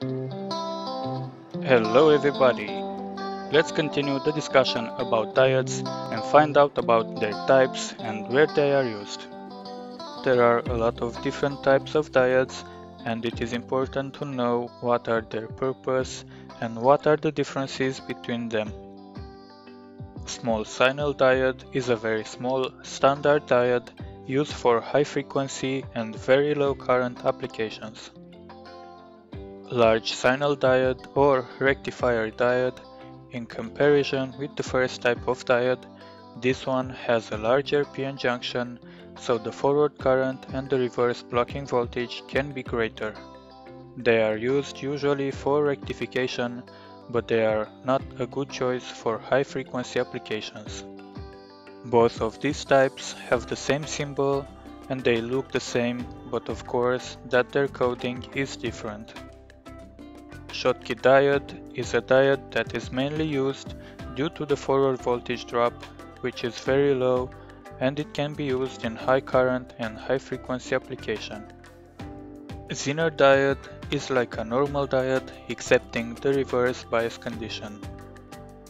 Hello everybody! Let's continue the discussion about diodes and find out about their types and where they are used. There are a lot of different types of diodes and it is important to know what are their purpose and what are the differences between them. Small signal diode is a very small standard diode used for high frequency and very low current applications. Large signal diode or rectifier diode in comparison with the first type of diode, this one has a larger PN junction so the forward current and the reverse blocking voltage can be greater. They are used usually for rectification, but they are not a good choice for high frequency applications. Both of these types have the same symbol and they look the same, but of course that their coding is different. Schottky diode is a diode that is mainly used due to the forward voltage drop, which is very low and it can be used in high current and high frequency application. Zener diode is like a normal diode excepting the reverse bias condition.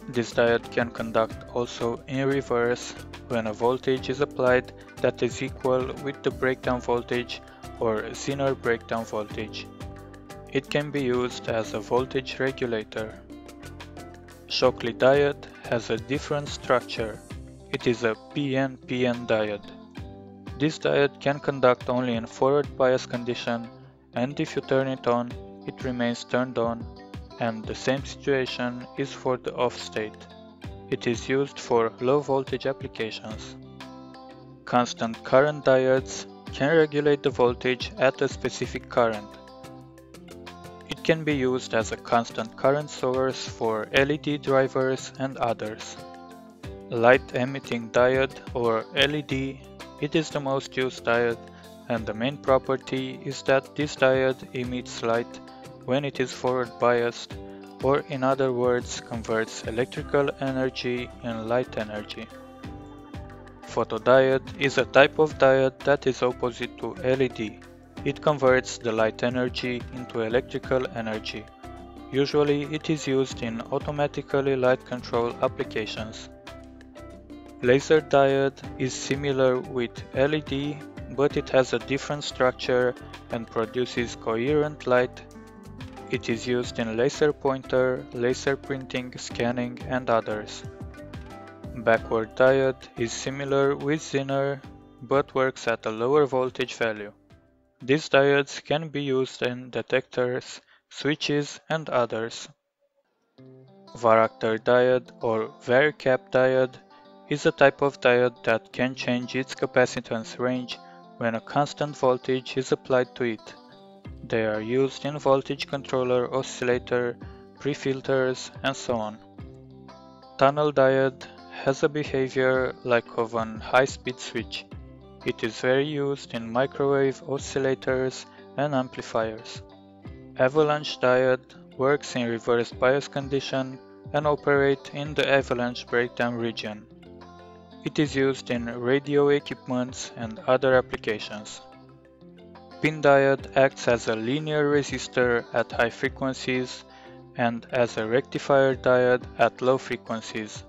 This diode can conduct also in reverse when a voltage is applied that is equal with the breakdown voltage or Zener breakdown voltage. It can be used as a voltage regulator. Shockley diode has a different structure it is a PN-PN diode. This diode can conduct only in forward bias condition and if you turn it on, it remains turned on and the same situation is for the off state. It is used for low voltage applications. Constant current diodes can regulate the voltage at a specific current. Can be used as a constant current source for LED drivers and others light emitting diode or LED, it is the most used diode and the main property is that this diode emits light when it is forward biased or in other words converts electrical energy in light energy. Photodiode is a type of diode that is opposite to LED. It converts the light energy into electrical energy. Usually it is used in automatically light control applications. Laser diode is similar with LED, but it has a different structure and produces coherent light. It is used in laser pointer, laser printing, scanning and others. Backward diode is similar with Zener, but works at a lower voltage value. These diodes can be used in detectors, switches and others. Varactor diode or Varicap diode is a type of diode that can change its capacitance range when a constant voltage is applied to it. They are used in voltage controller, oscillator, pre-filters and so on. Tunnel diode has a behavior like of an high-speed switch. It is very used in microwave oscillators and amplifiers. Avalanche diode works in reverse bias condition and operate in the avalanche breakdown region. It is used in radio equipments and other applications. PIN diode acts as a linear resistor at high frequencies and as a rectifier diode at low frequencies.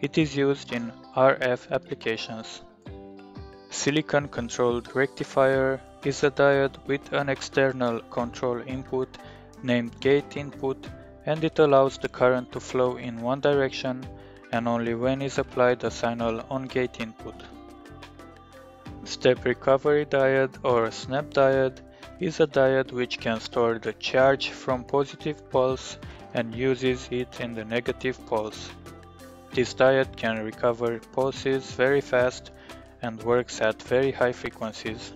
It is used in RF applications. Silicon controlled rectifier is a diode with an external control input named gate input and it allows the current to flow in one direction and only when is applied a signal on gate input. Step recovery diode or snap diode is a diode which can store the charge from positive pulse and uses it in the negative pulse. This diode can recover pulses very fast and works at very high frequencies.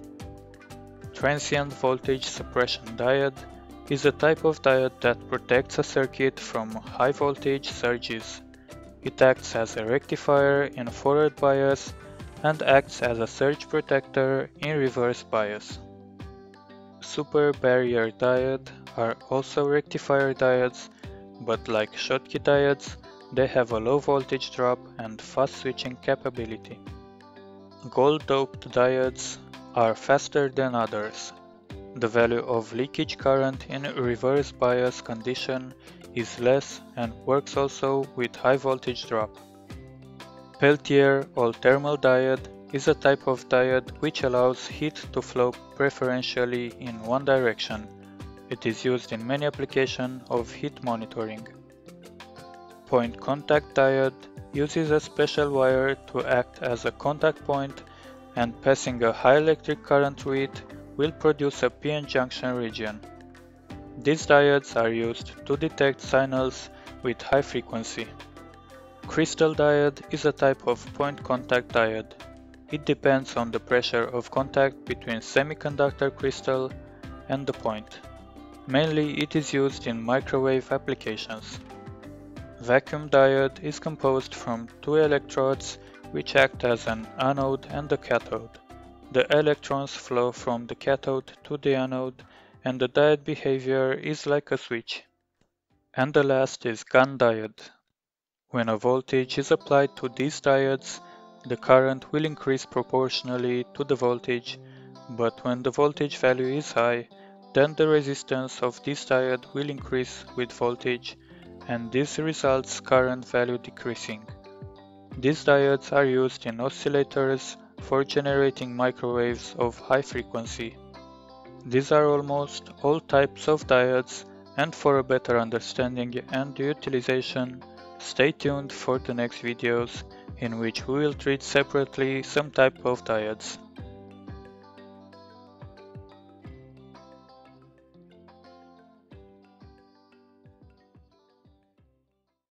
Transient voltage suppression diode is a type of diode that protects a circuit from high voltage surges. It acts as a rectifier in forward bias and acts as a surge protector in reverse bias. Super barrier diodes are also rectifier diodes, but like Schottky diodes, they have a low voltage drop and fast switching capability. Gold doped diodes are faster than others. The value of leakage current in reverse bias condition is less and works also with high voltage drop. Peltier or thermal diode is a type of diode which allows heat to flow preferentially in one direction. It is used in many applications of heat monitoring. Point contact diode uses a special wire to act as a contact point and passing a high electric current through it will produce a PN junction region. These diodes are used to detect signals with high frequency. Crystal diode is a type of point contact diode. It depends on the pressure of contact between semiconductor crystal and the point. Mainly it is used in microwave applications. Vacuum diode is composed from two electrodes which act as an anode and a cathode. The electrons flow from the cathode to the anode and the diode behavior is like a switch. And the last is Gunn diode. When a voltage is applied to these diodes, the current will increase proportionally to the voltage, but when the voltage value is high, then the resistance of this diode will increase with voltage and this results current value decreasing. These diodes are used in oscillators for generating microwaves of high frequency. These are almost all types of diodes and for a better understanding and utilization, stay tuned for the next videos in which we will treat separately some type of diodes.